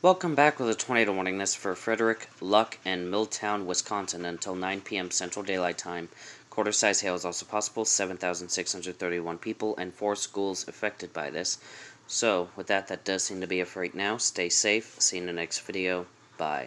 Welcome back with a tornado warning. This for Frederic, Luck, and Milltown, Wisconsin until 9 p.m. Central Daylight Time. Quarter size hail is also possible. 7,631 people and four schools affected by this. So, with that, that does seem to be it for right now. Stay safe. See you in the next video. Bye.